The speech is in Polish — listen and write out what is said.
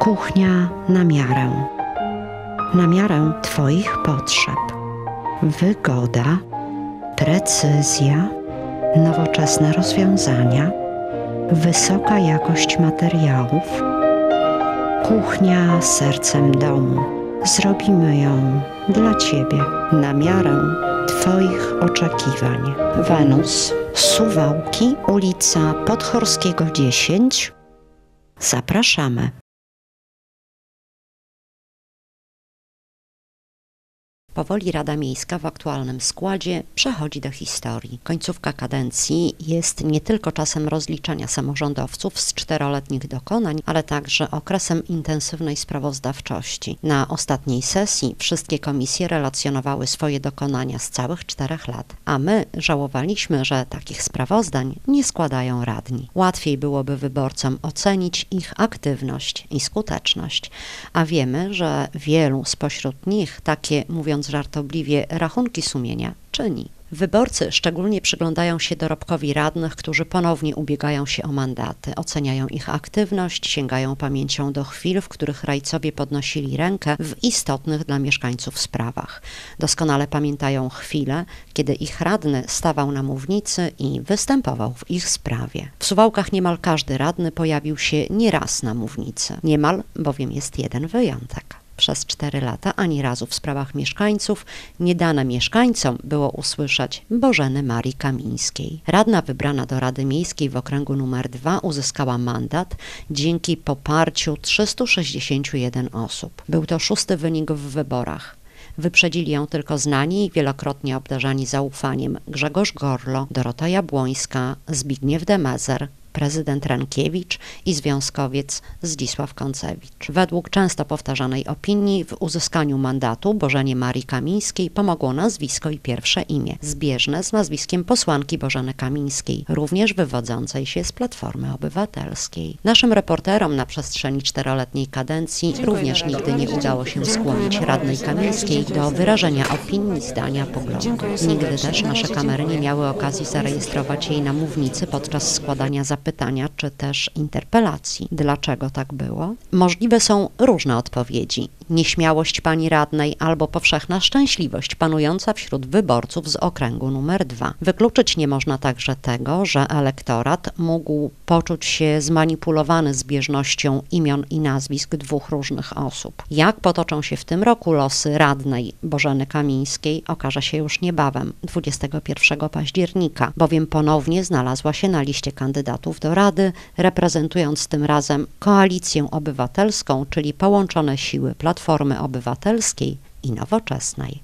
Kuchnia na miarę. Na miarę Twoich potrzeb. Wygoda, precyzja, nowoczesne rozwiązania, wysoka jakość materiałów. Kuchnia sercem domu. Zrobimy ją dla Ciebie na miarę Twoich oczekiwań. Wenus, Suwałki, ulica Podchorskiego 10. Zapraszamy. Powoli Rada Miejska w aktualnym składzie przechodzi do historii. Końcówka kadencji jest nie tylko czasem rozliczania samorządowców z czteroletnich dokonań, ale także okresem intensywnej sprawozdawczości. Na ostatniej sesji wszystkie komisje relacjonowały swoje dokonania z całych czterech lat, a my żałowaliśmy, że takich sprawozdań nie składają radni. Łatwiej byłoby wyborcom ocenić ich aktywność i skuteczność, a wiemy, że wielu spośród nich takie, mówiąc żartobliwie, rachunki sumienia czyni. Wyborcy szczególnie przyglądają się dorobkowi radnych, którzy ponownie ubiegają się o mandaty, oceniają ich aktywność, sięgają pamięcią do chwil, w których rajcowie podnosili rękę w istotnych dla mieszkańców sprawach. Doskonale pamiętają chwile, kiedy ich radny stawał na mównicy i występował w ich sprawie. W Suwałkach niemal każdy radny pojawił się nieraz na mównicy. Niemal, bowiem jest jeden wyjątek przez cztery lata ani razu w sprawach mieszkańców nie dane mieszkańcom było usłyszeć Bożeny Marii Kamińskiej. Radna wybrana do Rady Miejskiej w okręgu numer 2 uzyskała mandat dzięki poparciu 361 osób. Był to szósty wynik w wyborach. Wyprzedzili ją tylko znani i wielokrotnie obdarzani zaufaniem Grzegorz Gorlo, Dorota Jabłońska, Zbigniew Demezer, prezydent Rankiewicz i związkowiec Zdzisław Koncewicz. Według często powtarzanej opinii w uzyskaniu mandatu Bożenie Marii Kamińskiej pomogło nazwisko i pierwsze imię, zbieżne z nazwiskiem posłanki Bożeny Kamińskiej, również wywodzącej się z Platformy Obywatelskiej. Naszym reporterom na przestrzeni czteroletniej kadencji Dziękuję również nigdy nie udało się skłonić radnej Kamińskiej do wyrażenia opinii, zdania, poglądu. Nigdy też nasze kamery nie miały okazji zarejestrować jej na mównicy podczas składania zapytań zapytania czy też interpelacji. Dlaczego tak było? Możliwe są różne odpowiedzi. Nieśmiałość pani radnej albo powszechna szczęśliwość panująca wśród wyborców z okręgu numer dwa. Wykluczyć nie można także tego, że elektorat mógł poczuć się zmanipulowany zbieżnością imion i nazwisk dwóch różnych osób. Jak potoczą się w tym roku losy radnej Bożeny Kamińskiej okaże się już niebawem, 21 października, bowiem ponownie znalazła się na liście kandydatów kandydatów do Rady, reprezentując tym razem Koalicję Obywatelską, czyli połączone siły Platformy Obywatelskiej i Nowoczesnej.